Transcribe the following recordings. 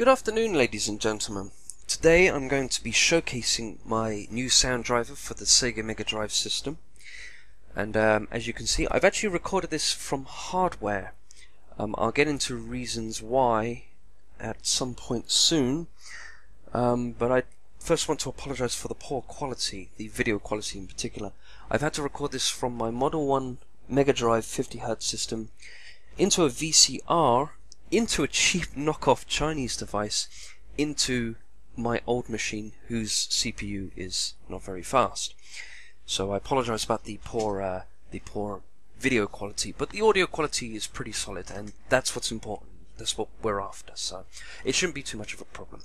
Good afternoon, ladies and gentlemen. Today I'm going to be showcasing my new sound driver for the Sega Mega Drive system. And um, as you can see, I've actually recorded this from hardware. Um, I'll get into reasons why at some point soon. Um, but I first want to apologize for the poor quality, the video quality in particular. I've had to record this from my Model 1 Mega Drive 50Hz system into a VCR into a cheap knockoff Chinese device into my old machine whose CPU is not very fast. So I apologize about the poor uh, the poor video quality, but the audio quality is pretty solid and that's what's important. That's what we're after. So it shouldn't be too much of a problem.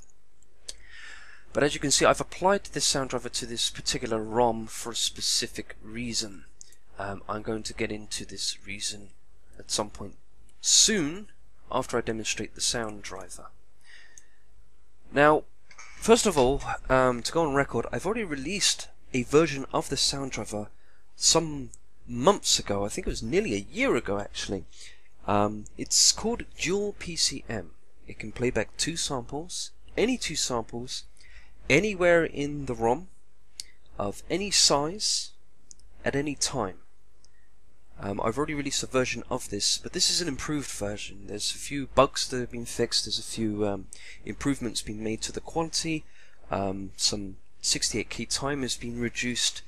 But as you can see, I've applied this sound driver to this particular ROM for a specific reason. Um, I'm going to get into this reason at some point soon after I demonstrate the sound driver. Now, first of all, um, to go on record, I've already released a version of the sound driver some months ago. I think it was nearly a year ago, actually. Um, it's called Dual PCM. It can play back two samples, any two samples, anywhere in the ROM, of any size, at any time. Um, I've already released a version of this, but this is an improved version. There's a few bugs that have been fixed, there's a few um, improvements being made to the quality, um, some 68k time has been reduced,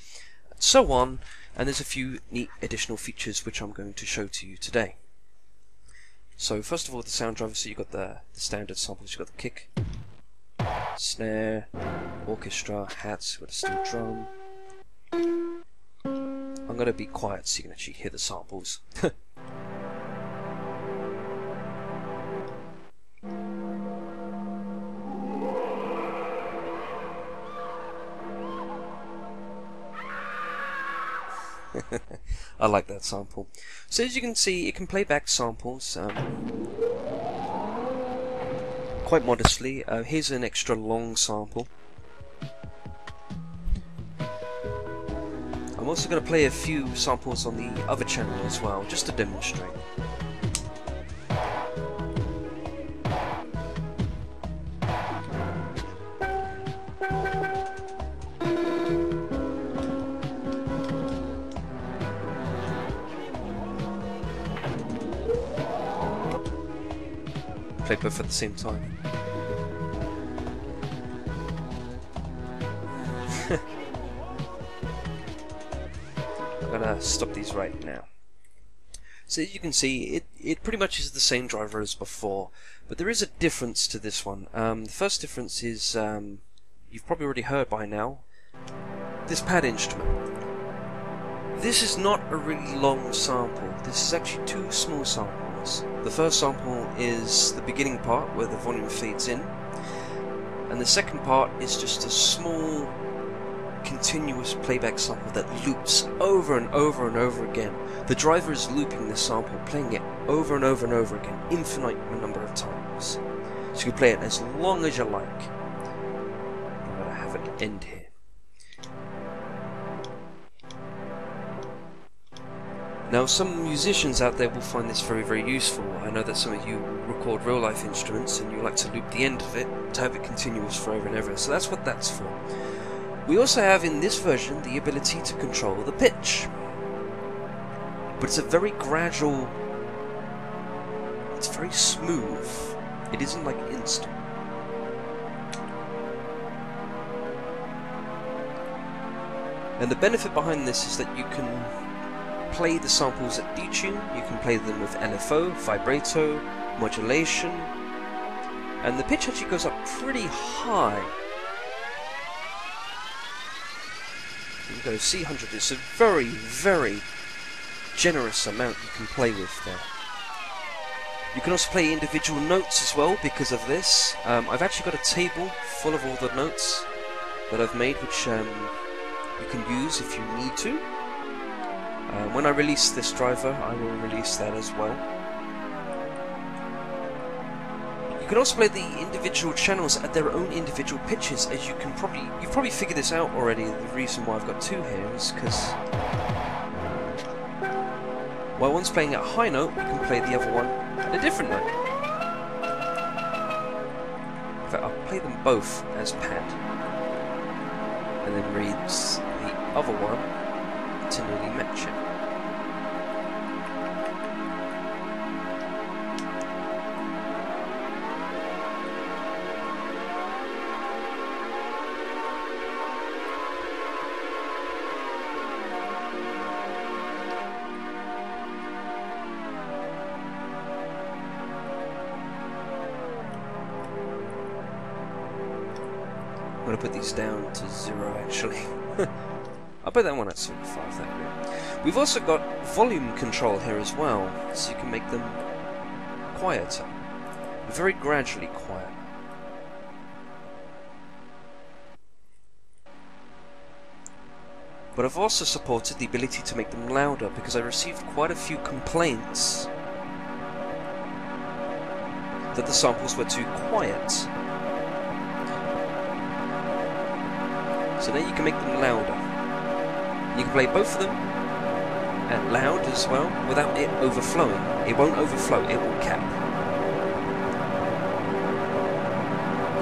and so on, and there's a few neat additional features which I'm going to show to you today. So first of all, the sound driver, so you've got the, the standard samples, you've got the kick, snare, orchestra, hats, with a steel drum, I'm going to be quiet so you can actually hear the samples. I like that sample. So as you can see, it can play back samples um, quite modestly. Uh, here's an extra long sample. I'm also going to play a few samples on the other channel as well, just to demonstrate. Play both at the same time. I'm gonna stop these right now. So as you can see, it, it pretty much is the same driver as before, but there is a difference to this one. Um, the first difference is, um, you've probably already heard by now, this pad instrument. This is not a really long sample, this is actually two small samples. The first sample is the beginning part where the volume fades in, and the second part is just a small continuous playback sample that loops over and over and over again. The driver is looping this sample, playing it over and over and over again, infinite number of times. So you can play it as long as you like. I'm going to have an end here. Now, some musicians out there will find this very, very useful. I know that some of you record real life instruments and you like to loop the end of it to have it continuous forever and ever. So that's what that's for. We also have in this version the ability to control the pitch. But it's a very gradual, it's very smooth. It isn't like instant. And the benefit behind this is that you can play the samples at detune, you can play them with LFO, vibrato, modulation, and the pitch actually goes up pretty high go C100 it's a very, very generous amount you can play with there. You can also play individual notes as well because of this. Um, I've actually got a table full of all the notes that I've made which um, you can use if you need to. Um, when I release this driver I will release that as well. You can also play the individual channels at their own individual pitches, as you can probably you've probably figured this out already. The reason why I've got two here is because while one's playing at a high note, you can play the other one at a different note. In fact, I'll play them both as pad. And then reads the other one to nearly match it. To put these down to zero actually. I'll put that one at 75 that way. We've also got volume control here as well, so you can make them quieter. Very gradually quiet. But I've also supported the ability to make them louder because I received quite a few complaints that the samples were too quiet. So now you can make them louder. You can play both of them and loud as well without it overflowing. It won't overflow, it will cap.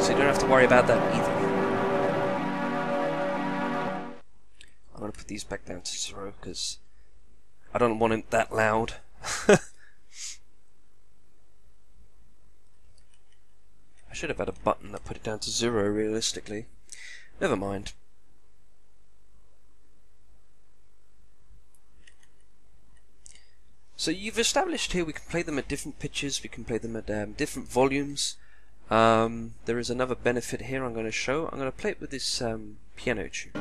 So you don't have to worry about that either. I'm going to put these back down to zero because I don't want it that loud. I should have had a button that put it down to zero realistically. Never mind. So you've established here we can play them at different pitches, we can play them at um, different volumes. Um, there is another benefit here I'm going to show. I'm going to play it with this um, piano tune.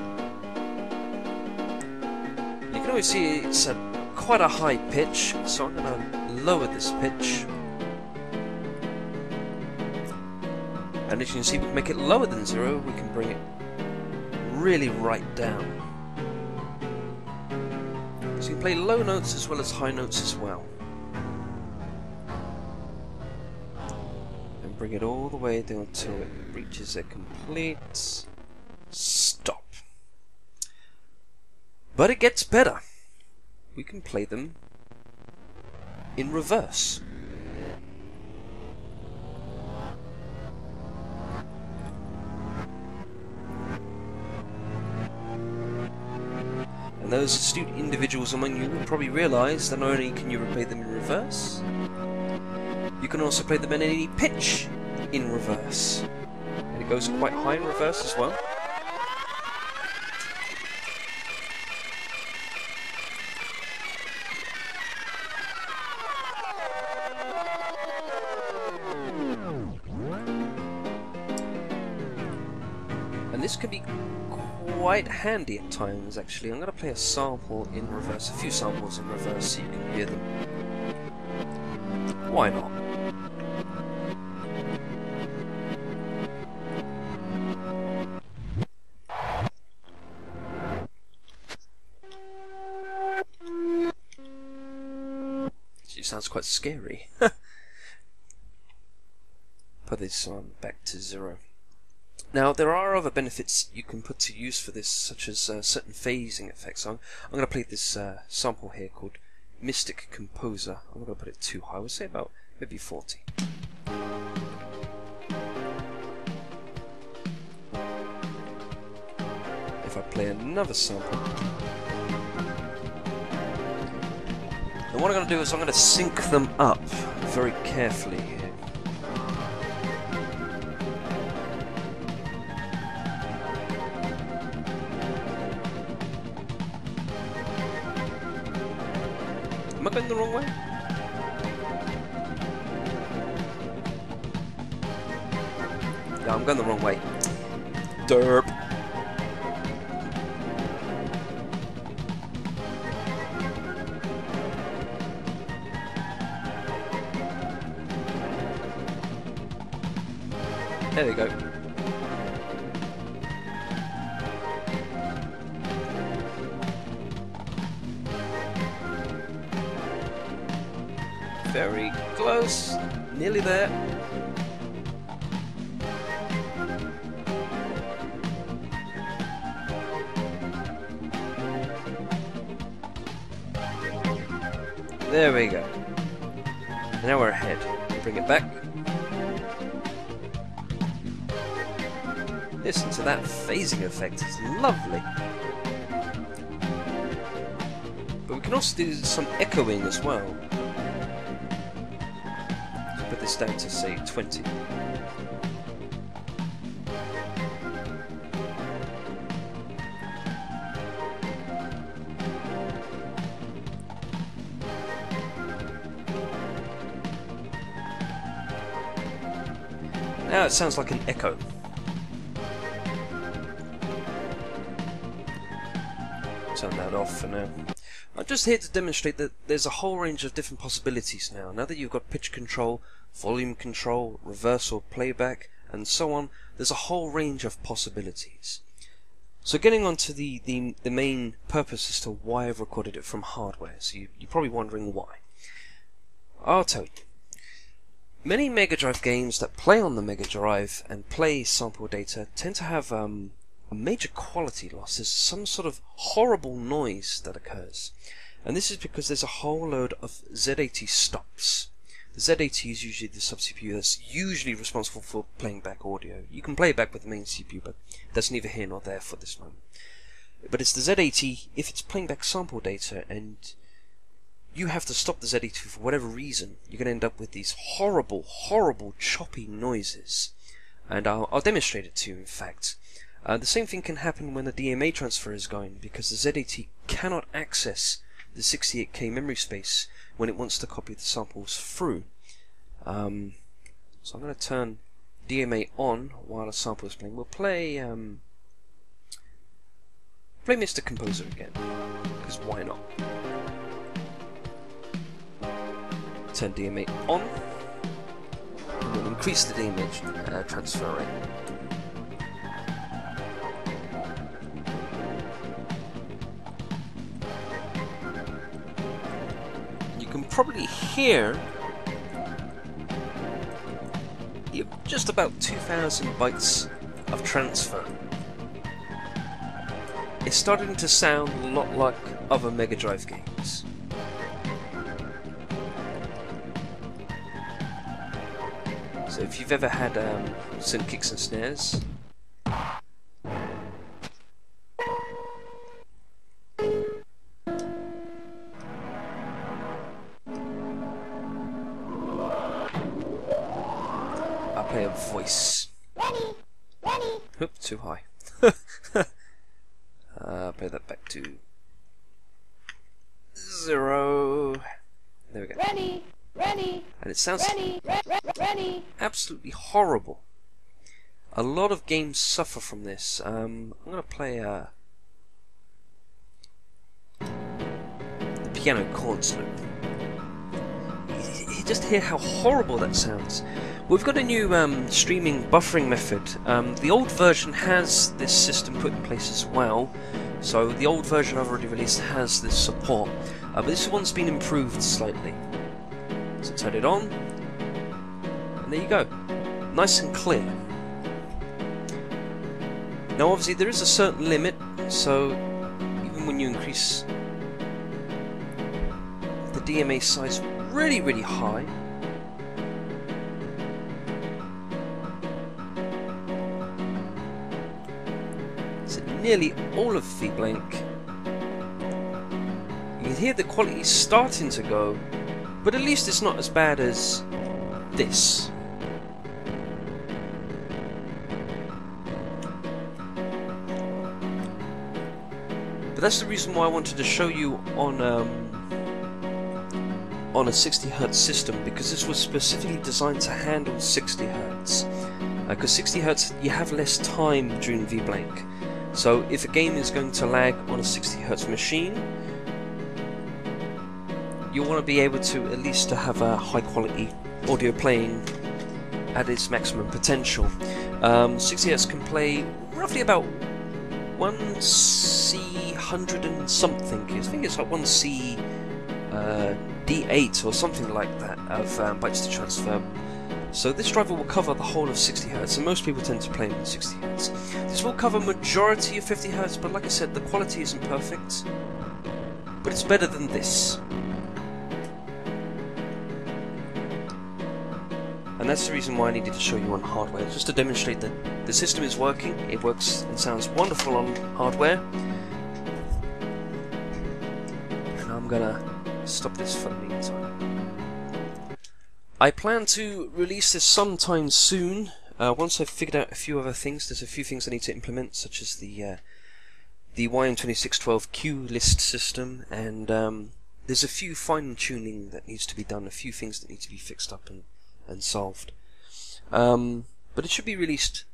You can always see it's a, quite a high pitch, so I'm going to lower this pitch. And as you can see, we can make it lower than zero, we can bring it really right down. So you play low notes as well as high notes as well. And bring it all the way down until it reaches a complete stop. But it gets better. We can play them in reverse. Those astute individuals among you will probably realise that not only can you play them in reverse, you can also play them in any pitch in reverse. And it goes quite high in reverse as well. And this can be quite handy at times actually. I'm going to play a sample in reverse, a few samples in reverse so you can hear them. Why not? She sounds quite scary. Put this one back to zero. Now, there are other benefits you can put to use for this, such as uh, certain phasing effects. So I'm, I'm going to play this uh, sample here called Mystic Composer. I'm not going to put it too high. Would say about maybe 40. If I play another sample. And what I'm going to do is I'm going to sync them up very carefully here. I going the wrong way? Yeah, I'm going the wrong way. Derp. There we go. Nearly there. There we go. Now we're ahead. Bring it back. Listen to that phasing effect, it's lovely. But we can also do some echoing as well. This down to say 20. Now it sounds like an echo. Turn that off for now. I'm just here to demonstrate that there's a whole range of different possibilities now. Now that you've got pitch control, volume control, reversal, playback, and so on, there's a whole range of possibilities. So getting on to the, the, the main purpose as to why I've recorded it from hardware. So you, you're probably wondering why. I'll tell you. Many Mega Drive games that play on the Mega Drive and play sample data tend to have um, a major quality loss. is some sort of horrible noise that occurs. And this is because there's a whole load of Z80 stops. The Z80 is usually the sub CPU that's usually responsible for playing back audio. You can play back with the main CPU, but that's neither here nor there for this moment. But it's the Z80 if it's playing back sample data and you have to stop the Z80 for whatever reason, you're going to end up with these horrible, horrible, choppy noises. And I'll, I'll demonstrate it to you, in fact. Uh, the same thing can happen when the DMA transfer is going, because the Z80 cannot access the 68k memory space when it wants to copy the samples through. Um, so I'm going to turn DMA on while a sample is playing. We'll play um, play Mr. Composer again, because why not? turn DMA on, we'll increase the DMA uh, transfer rate. Probably hear just about 2000 bytes of transfer. It's starting to sound a lot like other Mega Drive games. So if you've ever had um, some kicks and snares, uh, play that back to zero. There we go. Ready, ready, And it sounds ready, re- re- ready. absolutely horrible. A lot of games suffer from this. Um, I'm going to play uh, the piano chords loop. You just hear how horrible that sounds. We've got a new um, streaming buffering method. Um, the old version has this system put in place as well. So the old version I've already released has this support. Uh, but this one's been improved slightly. So turn it on, and there you go. Nice and clear. Now obviously there is a certain limit, so even when you increase the DMA size really, really high, so nearly all of V blank, you can hear the quality starting to go, but at least it's not as bad as this. But that's the reason why I wanted to show you on um, on a 60 hertz system because this was specifically designed to handle 60 hertz. Because 60 hertz, you have less time during VBlank. So if a game is going to lag on a 60Hz machine, you want to be able to at least to have a high quality audio playing at its maximum potential. Um, 60 hertz can play roughly about one C hundred and something. I think it's like one C uh, D8 or something like that of um, bytes to transfer. So this driver will cover the whole of 60 Hz, and most people tend to play in 60 Hz. This will cover majority of 50 Hz, but like I said, the quality isn't perfect. But it's better than this. And that's the reason why I needed to show you on hardware, just to demonstrate that the system is working, it works and sounds wonderful on hardware. And I'm gonna stop this for the meantime. I plan to release this sometime soon, uh, once I've figured out a few other things. There's a few things I need to implement, such as the uh, the YM2612 queue list system, and um, there's a few fine tuning that needs to be done, a few things that need to be fixed up and, and solved. Um, but it should be released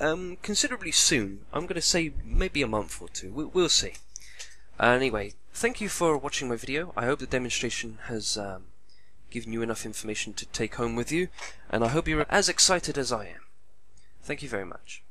um, considerably soon. I'm going to say maybe a month or two. We, we'll see. anyway, thank you for watching my video. I hope the demonstration has um, given you enough information to take home with you, and I hope you're as excited as I am. Thank you very much.